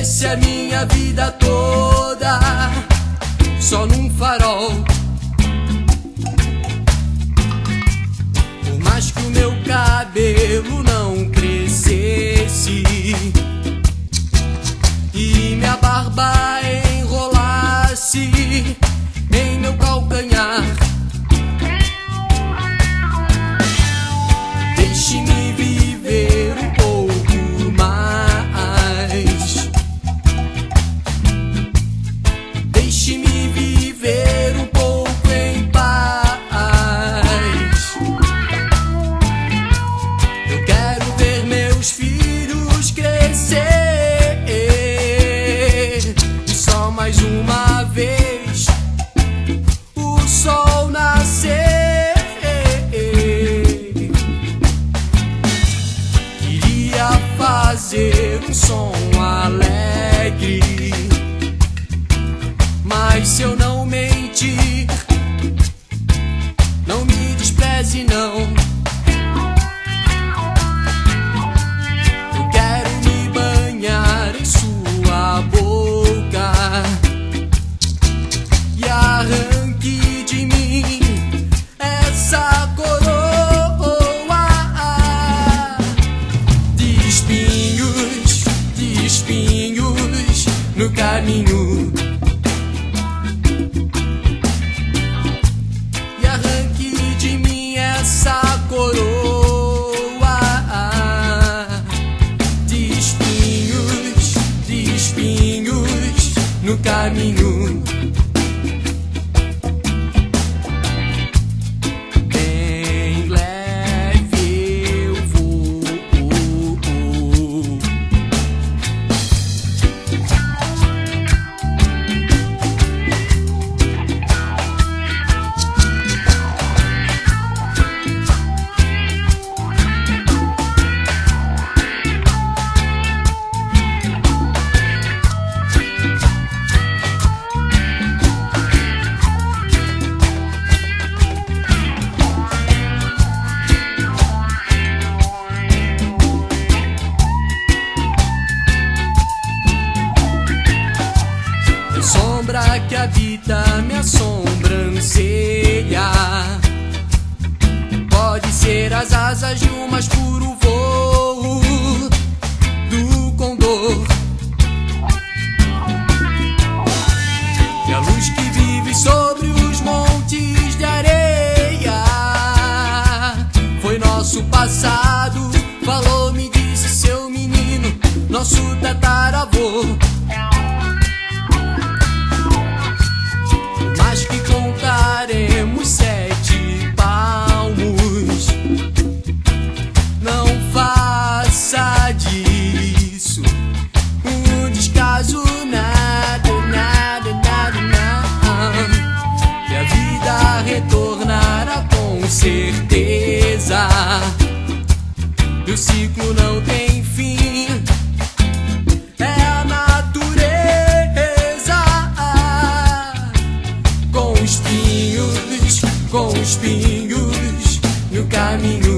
Essa é a minha vida toda, só num farol. Por mais que o meu cabelo não crescesse e minha barba enrolasse em meu calcanhar. Fazer um som alegre, mas se eu não espinhos no caminho. E arranque de mim essa coroa de espinhos, espinhos no caminho. As asas de um mais puro voo do condor. E a luz que vive sobre os montes de areia foi nosso passado. Falou, me disse seu menino, nosso tataravô. E o ciclo não tem fim. É a natureza com espinhos, com espinhos no caminho.